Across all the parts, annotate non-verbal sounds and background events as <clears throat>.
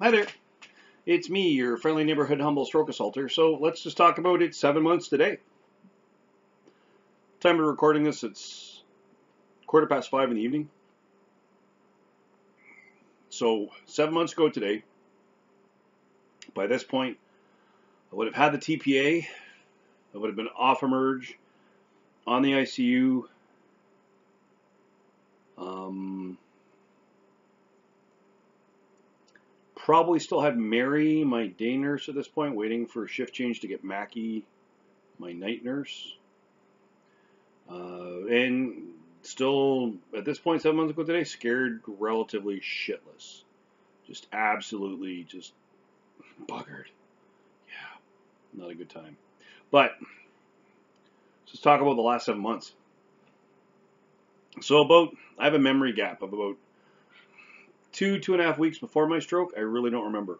Hi there. It's me, your friendly neighborhood humble stroke assaulter. So let's just talk about it seven months today. Time of recording this, it's quarter past five in the evening. So seven months ago today, by this point, I would have had the TPA. I would have been off emerge, on the ICU. Um, probably still had Mary, my day nurse at this point, waiting for shift change to get Mackie, my night nurse. Uh, and still, at this point, seven months ago today, scared relatively shitless. Just absolutely just buggered. Yeah, not a good time. But let's talk about the last seven months. So about, I have a memory gap of about two, two and a half weeks before my stroke, I really don't remember.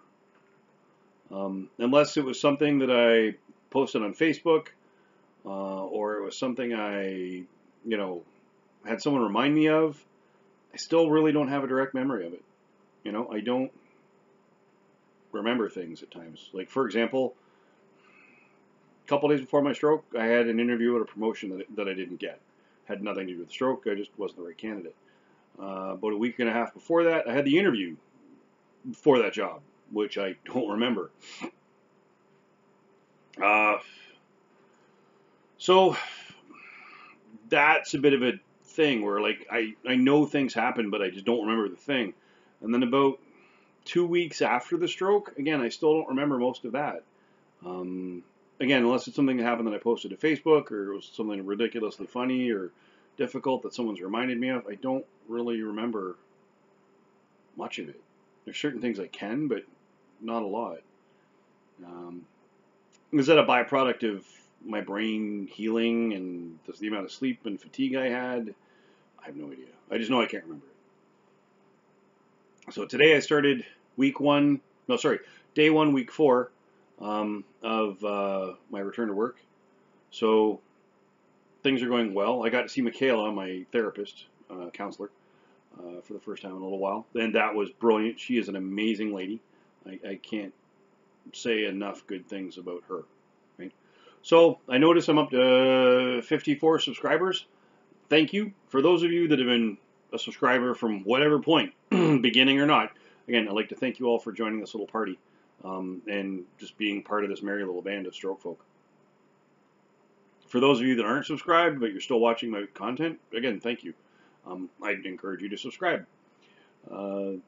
Um, unless it was something that I posted on Facebook, uh, or it was something I, you know, had someone remind me of, I still really don't have a direct memory of it. You know, I don't remember things at times. Like, for example, a couple days before my stroke, I had an interview at a promotion that, that I didn't get. Had nothing to do with the stroke, I just wasn't the right candidate. Uh, about a week and a half before that, I had the interview for that job, which I don't remember. Uh, so that's a bit of a thing where like I, I know things happen, but I just don't remember the thing. And then about two weeks after the stroke, again, I still don't remember most of that. Um, again, unless it's something that happened that I posted to Facebook or it was something ridiculously funny or difficult that someone's reminded me of, I don't really remember much of it. There's certain things I can, but not a lot. Um, is that a byproduct of my brain healing and the amount of sleep and fatigue I had? I have no idea. I just know I can't remember it. So today I started week one, no, sorry, day one, week four um, of uh, my return to work. So things are going well. I got to see Michaela, my therapist, uh, counselor, uh, for the first time in a little while, and that was brilliant. She is an amazing lady. I, I can't say enough good things about her. Right. So I notice I'm up to 54 subscribers. Thank you for those of you that have been a subscriber from whatever point, <clears throat> beginning or not. Again, I'd like to thank you all for joining this little party um, and just being part of this merry little band of stroke folk for those of you that aren't subscribed but you're still watching my content, again, thank you. Um, I'd encourage you to subscribe. Uh,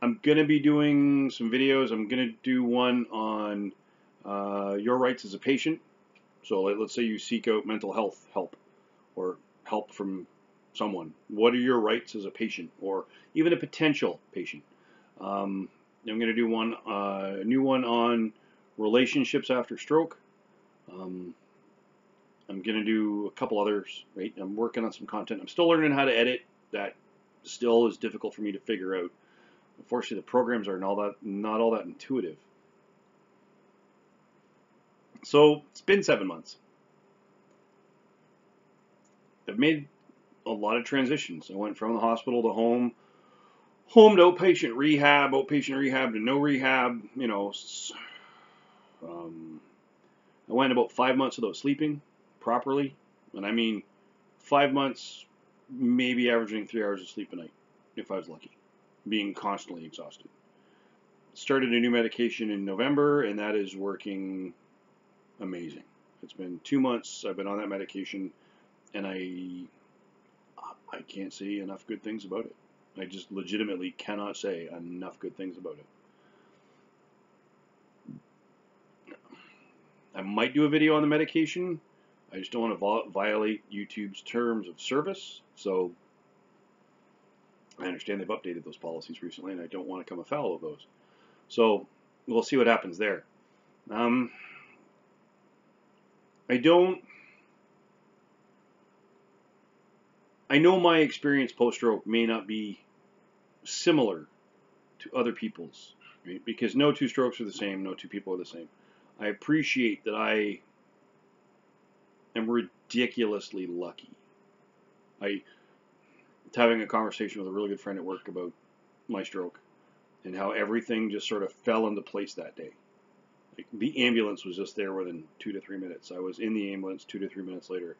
I'm going to be doing some videos. I'm going to do one on uh, your rights as a patient. So let, us say you seek out mental health help or help from someone. What are your rights as a patient or even a potential patient? Um, I'm going to do one, uh, a new one on relationships after stroke. Um, I'm going to do a couple others, right? I'm working on some content. I'm still learning how to edit. That still is difficult for me to figure out. Unfortunately, the programs are not all that, not all that intuitive. So it's been seven months. I've made a lot of transitions. I went from the hospital to home, home to outpatient rehab, outpatient rehab to no rehab. You know, um, I went about five months without sleeping properly, and I mean five months, maybe averaging three hours of sleep a night, if I was lucky, being constantly exhausted. Started a new medication in November, and that is working amazing. It's been two months I've been on that medication, and I I can't say enough good things about it. I just legitimately cannot say enough good things about it. I might do a video on the medication. I just don't want to violate YouTube's terms of service. So I understand they've updated those policies recently, and I don't want to come afoul of those. So we'll see what happens there. Um, I don't. I know my experience post-stroke may not be similar to other people's, right? because no two strokes are the same, no two people are the same. I appreciate that I am ridiculously lucky. I was having a conversation with a really good friend at work about my stroke. and how everything just sort of fell into place that day. Like the ambulance was just there within two to three minutes. I was in the ambulance two to three minutes later.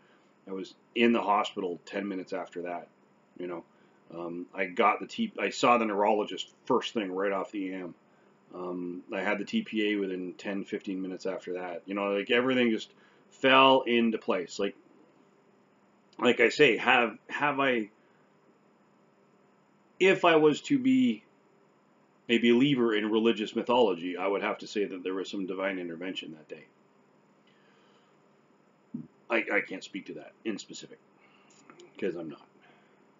I was in the hospital ten minutes after that. You know, um, I got the T. I saw the neurologist first thing right off the AM. Um, I had the TPA within 10, 15 minutes after that. You know, like everything just fell into place. Like, like I say, have have I? If I was to be a believer in religious mythology, I would have to say that there was some divine intervention that day. I, I can't speak to that in specific because I'm not.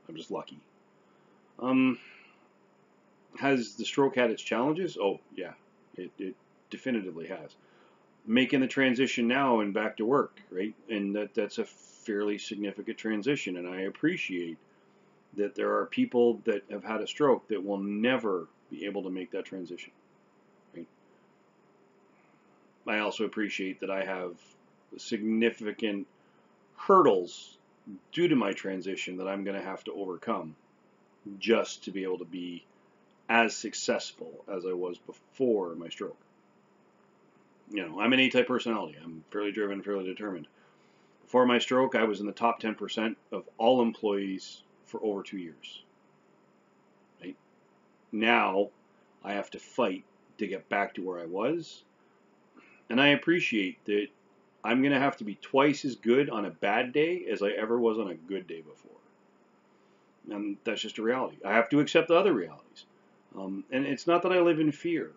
I'm just lucky. Um, has the stroke had its challenges? Oh, yeah, it, it definitively has. Making the transition now and back to work, right? And that, that's a fairly significant transition, and I appreciate that there are people that have had a stroke that will never be able to make that transition. Right? I also appreciate that I have significant hurdles due to my transition that I'm going to have to overcome just to be able to be as successful as I was before my stroke. You know, I'm an A-type personality. I'm fairly driven, fairly determined. Before my stroke, I was in the top 10% of all employees for over two years. Right? Now, I have to fight to get back to where I was. And I appreciate that I'm going to have to be twice as good on a bad day as I ever was on a good day before. And that's just a reality. I have to accept the other realities. Um, and it's not that I live in fear,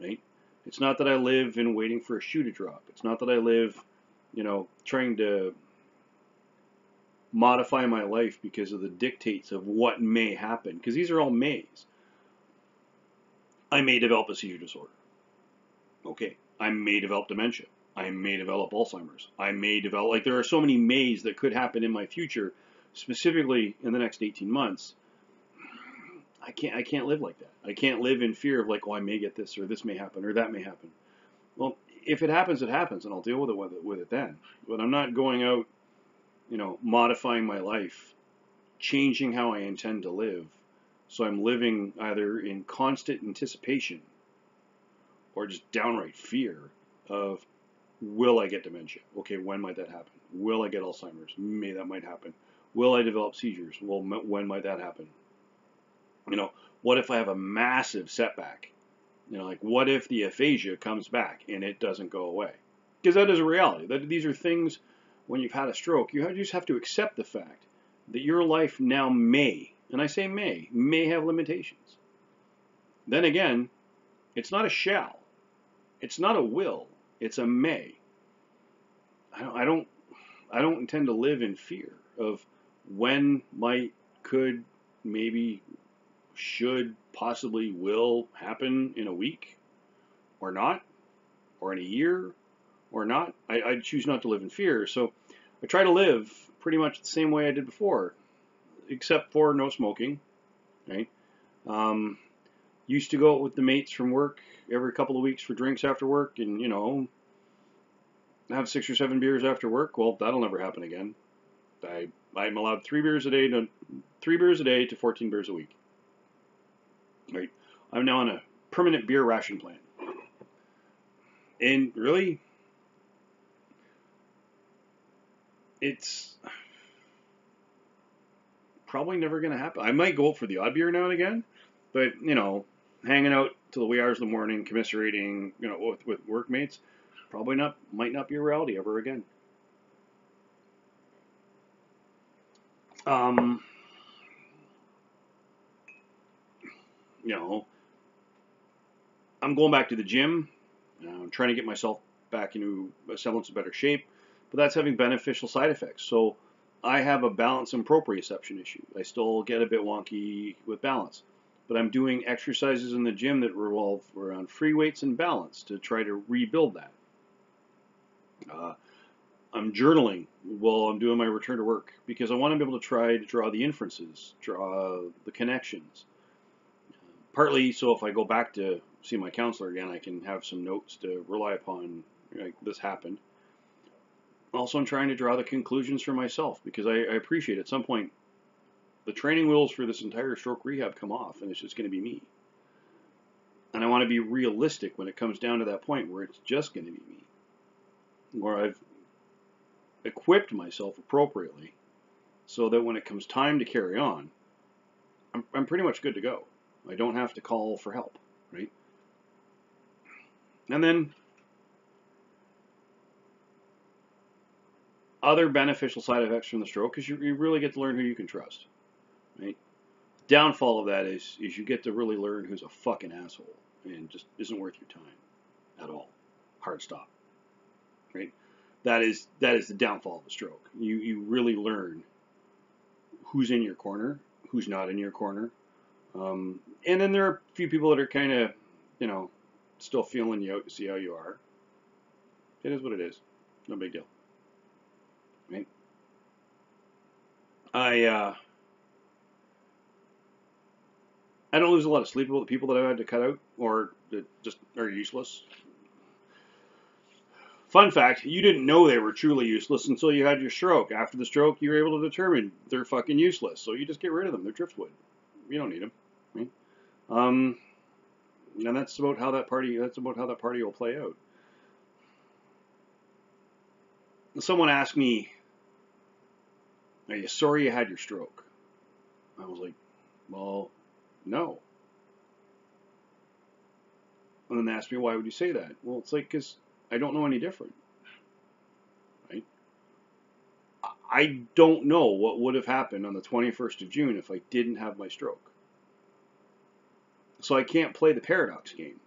right? It's not that I live in waiting for a shoe to drop. It's not that I live, you know, trying to modify my life because of the dictates of what may happen. Because these are all mays. I may develop a seizure disorder. Okay. I may develop dementia. I may develop Alzheimer's. I may develop, like, there are so many mays that could happen in my future, specifically in the next 18 months I can't I can't live like that. I can't live in fear of like, oh, I may get this or this may happen or that may happen. Well, if it happens, it happens, and I'll deal with it with it, with it then. But I'm not going out, you know, modifying my life, changing how I intend to live. So I'm living either in constant anticipation or just downright fear of will I get dementia? Okay, when might that happen? Will I get Alzheimer's? May that might happen. Will I develop seizures? Well, when might that happen? You know, what if I have a massive setback? You know, like what if the aphasia comes back and it doesn't go away? Because that is a reality. That these are things when you've had a stroke, you just have to accept the fact that your life now may, and I say may, may have limitations. Then again, it's not a shall. It's not a will. It's a may. I don't, I don't, I don't intend to live in fear of when, might, could, maybe, should, possibly will happen in a week or not, or in a year or not. I, I choose not to live in fear. So I try to live pretty much the same way I did before, except for no smoking. Right? Um, used to go out with the mates from work every couple of weeks for drinks after work, and you know, have six or seven beers after work. Well, that'll never happen again. I I'm allowed three beers a day to three beers a day to 14 beers a week. Right. I'm now on a permanent beer ration plan. And really, it's probably never going to happen. I might go for the odd beer now and again, but, you know, hanging out till the wee hours of the morning, commiserating, you know, with, with workmates, probably not, might not be a reality ever again. Um, you know, I'm going back to the gym. I'm trying to get myself back into a semblance of better shape, but that's having beneficial side effects. So I have a balance and proprioception issue. I still get a bit wonky with balance, but I'm doing exercises in the gym that revolve around free weights and balance to try to rebuild that. Uh, I'm journaling while I'm doing my return to work because I want to be able to try to draw the inferences, draw the connections, partly so if I go back to see my counselor again, I can have some notes to rely upon. Like this happened. Also, I'm trying to draw the conclusions for myself because I, I appreciate at some point the training wheels for this entire stroke rehab come off, and it's just going to be me. And I want to be realistic when it comes down to that point where it's just going to be me. Where I've equipped myself appropriately so that when it comes time to carry on, I'm, I'm pretty much good to go. I don't have to call for help, right? And then other beneficial side effects from the stroke is you, you really get to learn who you can trust, right? Downfall of that is is you get to really learn who's a fucking asshole and just isn't worth your time at all. Hard stop, right? That is that is the downfall of a stroke. You you really learn who's in your corner, who's not in your corner, um, and then there are a few people that are kind of, you know, still feeling you out see how you are. It is what it is. No big deal. Right? I uh, I don't lose a lot of sleep about the people that I've had to cut out or that just are useless. Fun fact, you didn't know they were truly useless until you had your stroke. After the stroke, you were able to determine they're fucking useless. So you just get rid of them. They're driftwood. You don't need them. Um, and that's about how that party. That's about how that party will play out. Someone asked me, "Are you sorry you had your stroke?" I was like, "Well, no." And then they asked me, "Why would you say that?" Well, it's like because I don't know any different. Right? I don't know what would have happened on the 21st of June if I didn't have my stroke. So I can't play the paradox game.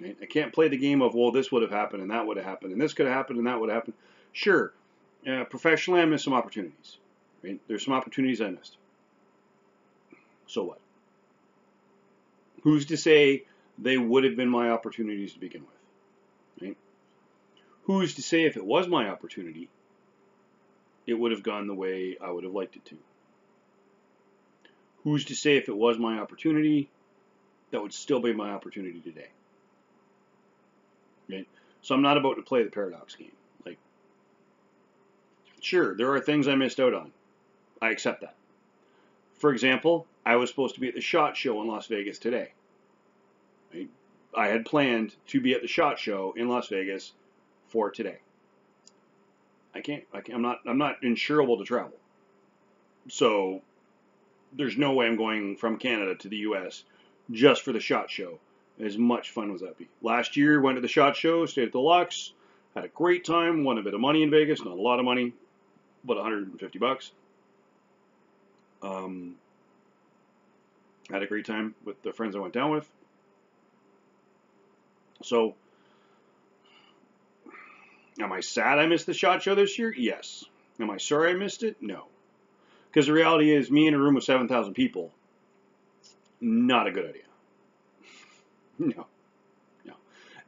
Right? I can't play the game of, well, this would have happened and that would have happened and this could have happened and that would have happened. Sure, uh, professionally, I missed some opportunities. Right? There's some opportunities I missed. So what? Who's to say they would have been my opportunities to begin with? Right? Who's to say if it was my opportunity, it would have gone the way I would have liked it to? Who's to say if it was my opportunity, that would still be my opportunity today. Okay? So I'm not about to play the paradox game. Like, sure, there are things I missed out on. I accept that. For example, I was supposed to be at the SHOT Show in Las Vegas today. Right? I had planned to be at the SHOT Show in Las Vegas for today. I can't. I can't I'm not. I'm not insurable to travel. So there's no way I'm going from Canada to the U.S just for the SHOT Show. As much fun as that be. Last year, went to the SHOT Show, stayed at the Lux, had a great time, won a bit of money in Vegas, not a lot of money, but 150 bucks. Um, had a great time with the friends I went down with. So, am I sad I missed the SHOT Show this year? Yes. Am I sorry I missed it? No. Because the reality is, me in a room with 7,000 people not a good idea. <laughs> No. No.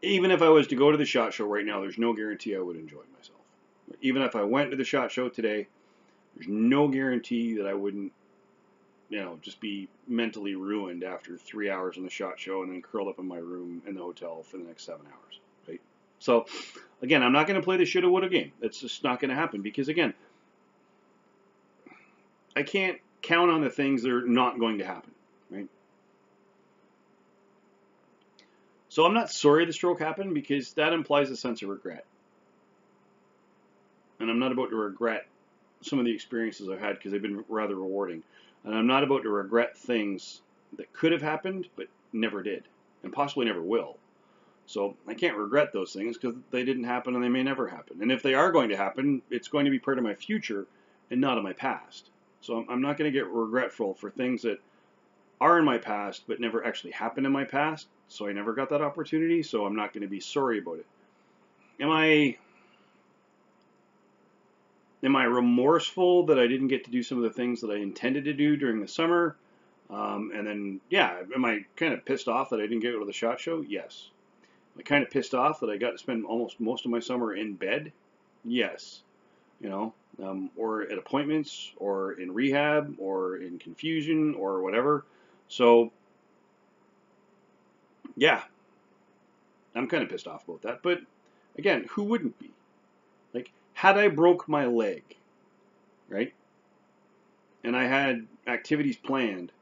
Even if I was to go to the SHOT Show right now, there's no guarantee I would enjoy myself. Even if I went to the SHOT Show today, there's no guarantee that I wouldn't, you know, just be mentally ruined after three hours in the SHOT Show and then curled up in my room in the hotel for the next seven hours. Right? So, again, I'm not going to play the shoulda woulda game. That's just not going to happen because, again, I can't count on the things that are not going to happen. Right? So I'm not sorry the stroke happened because that implies a sense of regret. And I'm not about to regret some of the experiences I've had because they've been rather rewarding. And I'm not about to regret things that could have happened but never did and possibly never will. So I can't regret those things because they didn't happen and they may never happen. And if they are going to happen, it's going to be part of my future and not of my past. So I'm not going to get regretful for things that are in my past but never actually happened in my past. So I never got that opportunity, so I'm not going to be sorry about it. Am I am I remorseful that I didn't get to do some of the things that I intended to do during the summer? Um, and then, yeah, am I kind of pissed off that I didn't get to the shot show? Yes. Am I kind of pissed off that I got to spend almost most of my summer in bed? Yes. You know, um, or at appointments, or in rehab, or in confusion, or whatever. So, yeah, I'm kind of pissed off about that. But again, who wouldn't be? Like, had I broke my leg, right? And I had activities planned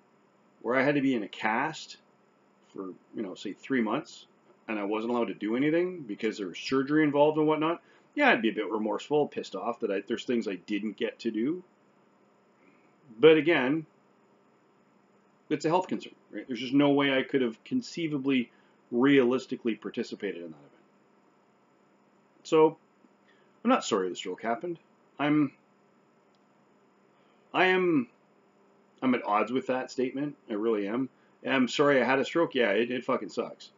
where I had to be in a cast for you know say three months, and I wasn't allowed to do anything because there was surgery involved and whatnot, yeah, I'd be a bit remorseful, pissed off that I, there's things I didn't get to do. But again, it's a health concern, right? There's just no way I could have conceivably, realistically participated in that event. So, I'm not sorry this stroke happened. I'm, I am, I'm at odds with that statement. I really am. I'm sorry I had a stroke. Yeah, it, it fucking sucks.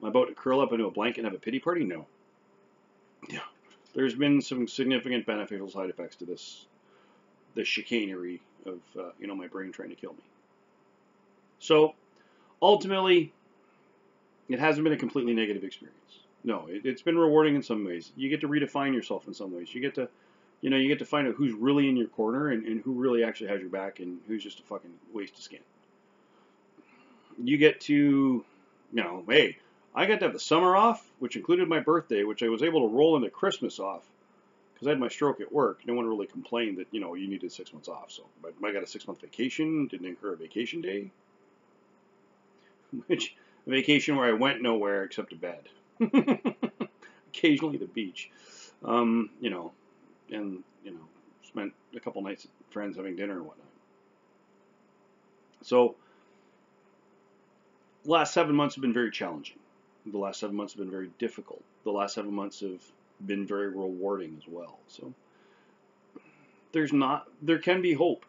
Am I about to curl up into a blanket and have a pity party? No. Yeah there's been some significant beneficial side effects to this, the chicanery of uh, you know my brain trying to kill me. So ultimately, it hasn't been a completely negative experience. No, it, has been rewarding in some ways. You get to redefine yourself in some ways. You get to, you know, you get to find out who's really in your corner and, and who really actually has your back and who's just a fucking waste of skin. You get to, you know, hey, I got to have the summer off, which included my birthday, which I was able to roll into Christmas off because I had my stroke at work. No one really complained that, you know, you needed six months off. So I got a six month vacation, didn't incur a vacation day, <laughs> which a vacation where I went nowhere except to bed. <laughs> Occasionally the beach, um, you know, and, you know, spent a couple nights with friends having dinner and whatnot. So, the last seven months have been very challenging the last seven months have been very difficult. The last seven months have been very rewarding as well. So there's not there can be hope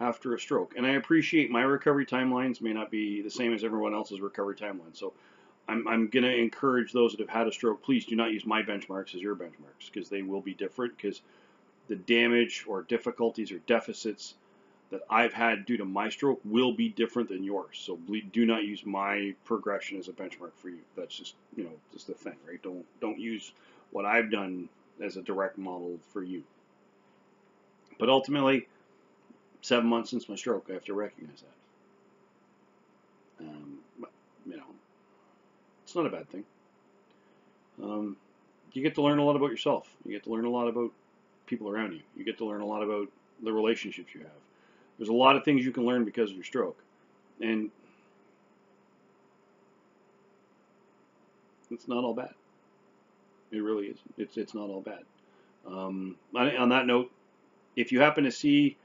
after a stroke. And I appreciate my recovery timelines may not be the same as everyone else's recovery timeline. So I'm, I'm going to encourage those that have had a stroke, please do not use my benchmarks as your benchmarks because they will be different because the damage or difficulties or deficits that I've had due to my stroke will be different than yours. So do not use my progression as a benchmark for you. That's just you know just the thing, right? Don't don't use what I've done as a direct model for you. But ultimately, seven months since my stroke, I have to recognize that. Um, but, you know, it's not a bad thing. Um, you get to learn a lot about yourself. You get to learn a lot about people around you. You get to learn a lot about the relationships you have. There's a lot of things you can learn because of your stroke. And it's not all bad. It really is. It's, it's not all bad. Um, on that note, if you happen to see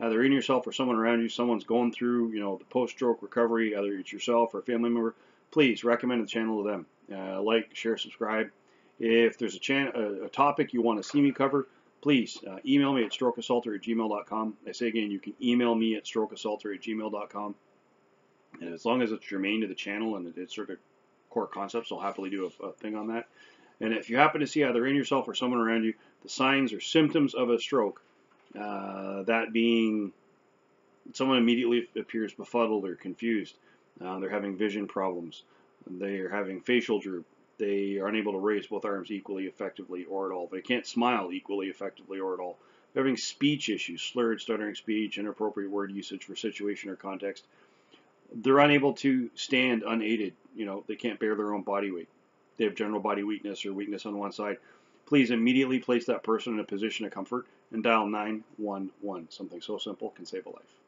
either in yourself or someone around you, someone's going through, you know, the post-stroke recovery, either it's yourself or a family member, please recommend the channel to them. Uh, like, share, subscribe. If there's a, chan- a, a topic you want to see me cover, please uh, email me at strokeassaulter at gmail.com. I say again, you can email me at strokeassaulter at gmail.com. And as long as it's germane to the channel and it's sort of core concepts, I'll happily do a, a thing on that. And if you happen to see either in yourself or someone around you the signs or symptoms of a stroke, uh, that being someone immediately appears befuddled or confused, uh, they're having vision problems, they are having facial droop, they are unable to raise both arms equally effectively or at all. They can't smile equally effectively or at all. They're having speech issues, slurred, stuttering speech, inappropriate word usage for situation or context. They're unable to stand unaided. You know, they can't bear their own body weight. They have general body weakness or weakness on one side. Please immediately place that person in a position of comfort and dial 911. Something so simple can save a life.